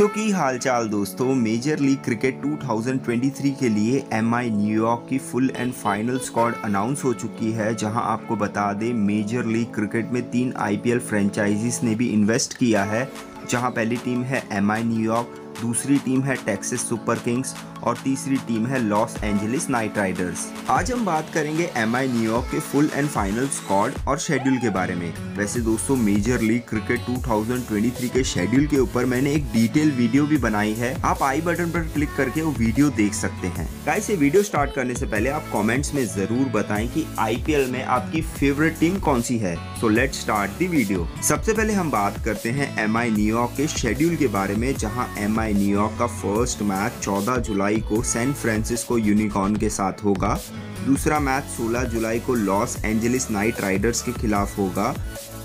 तो की हालचाल दोस्तों? मेजर लीग क्रिकेट 2023 के लिए एम आई न्यूयॉर्क की full and final squad announce हो चुकी है, जहाँ आपको बता दें मेजर लीग क्रिकेट में तीन आईपीएल फ्रेंचाइजीज ने भी इन्वेस्ट किया है, जहाँ पहली टीम है एम आई न्यूयॉर्क दूसरी टीम है टेक्सिस सुपर किंग्स और तीसरी टीम है लॉस एंजलिस नाइट राइडर्स। आज हम बात करेंगे एम आई न्यूयॉर्क के फुल एंड फाइनल स्कॉड और शेड्यूल के बारे में। वैसे दोस्तों मेजर लीग क्रिकेट 2023 के शेड्यूल के ऊपर मैंने एक डिटेल वीडियो भी बनाई है। आप आई बटन पर क्लिक करके वो वीडियो देख सकते हैं। गाइस ये वीडियो स्टार्ट करने से पहले आप कॉमेंट्स में ज़रूर बताएँ कि आईपीएल में आपकी फेवरेट टीम कौन सी है। So let start the video सबसे पहले हम बात करते हैं एम आई न्यूयॉर्क के शेड्यूल के बारे में, जहाँ एम आई न्यूयॉर्क का फ़र्स्ट मैच चौदह जुलाई जुलाई को सैन फ्रांसिस्को यूनिकॉर्न के साथ होगा। दूसरा मैच 16 जुलाई को लॉस एंजलिस नाइट राइडर्स के खिलाफ होगा।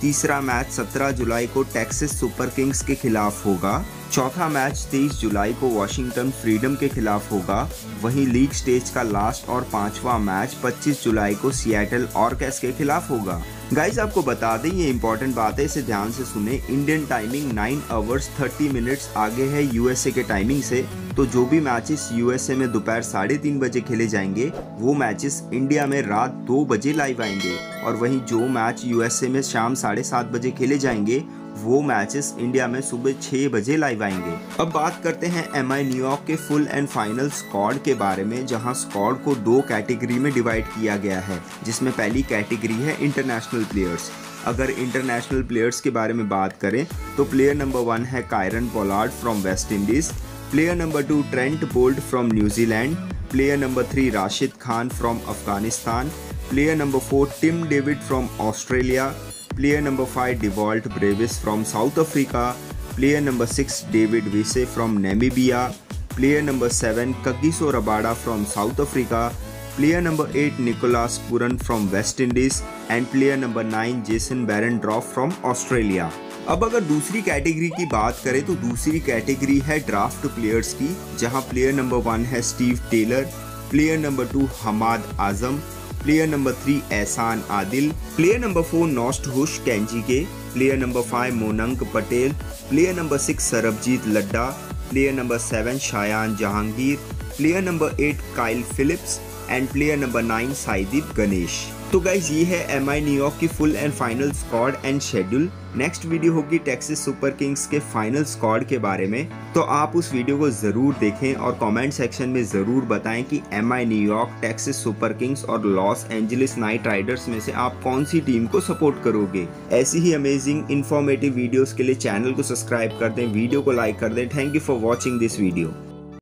तीसरा मैच 17 जुलाई को टेक्सास सुपर किंग्स के खिलाफ होगा। चौथा मैच 23 जुलाई को वॉशिंगटन फ्रीडम के खिलाफ होगा। वहीं लीग स्टेज का लास्ट और पांचवा मैच 25 जुलाई को सियाटल ऑर्केस के खिलाफ होगा। गाइज़ आपको बता दें, ये इंपॉर्टेंट बात है, इसे ध्यान से सुने। इंडियन टाइमिंग 9 आवर्स 30 मिनट्स आगे है यूएसए के टाइमिंग से। तो जो भी मैचेस यूएसए में दोपहर साढ़े तीन बजे खेले जाएँगे, वो मैचेस इंडिया में रात दो बजे लाइव आएँगे। और वहीं जो मैच यूएसए में शाम साढ़े सात बजे खेले जाएँगे वो मैचेस इंडिया में सुबह छह बजे लाइव आएँगे। अब बात करते हैं एम आई न्यूयॉर्क के फुल एंड फाइनल स्क्वाड के बारे में, जहाँ स्क्वाड को दो कैटेगरी में डिवाइड किया गया है, जिसमें पहली कैटेगरी है इंटरनेशनल प्लेयर्स अगर इंटरनेशनल प्लेयर्स के बारे में बात करें तो प्लेयर नंबर वन है Kieron Pollard from West Indies player number two Trent Boult from New Zealand player number three Rashid Khan from Afghanistan player number four Tim David from Australia player number five Dewald Brevis from South Africa player number six David Wiese from Namibia player number seven Kagiso Rabada from South Africa player number eight Nicholas Pooran from West Indies and player number nine Jason Behrendorff from Australia अब अगर दूसरी category की बात करें तो दूसरी category है draft players की, जहाँ प्लेयर नंबर वन है Steve Taylor player number two Hammad Azam player number three Ehsan Adil player number four Nosthush Kenjige के player number five Monank Patel player number six Sarabjeet Ladda player number seven Shayan Jahangir player number eight Kyle Phillips and player number nine Saideep Ganesh तो guys ये है M I New York की full and final squad and schedule next video होगी Texas super Kings के final squad के बारे में. तो आप उस वीडियो को ज़रूर देखें और कमेंट सेक्शन में ज़रूर बताएँ कि M I New York Texas super kings और लॉस एंजलिस नाइट राइडर्स में से आप कौन सी टीम को सपोर्ट करोगे? ऐसी ही अमेजिंग इन्फॉर्मेटिव वीडियोस के लिए चैनल को सब्सक्राइब कर दें वीडियो को लाइक कर दें. Thank you for watching this video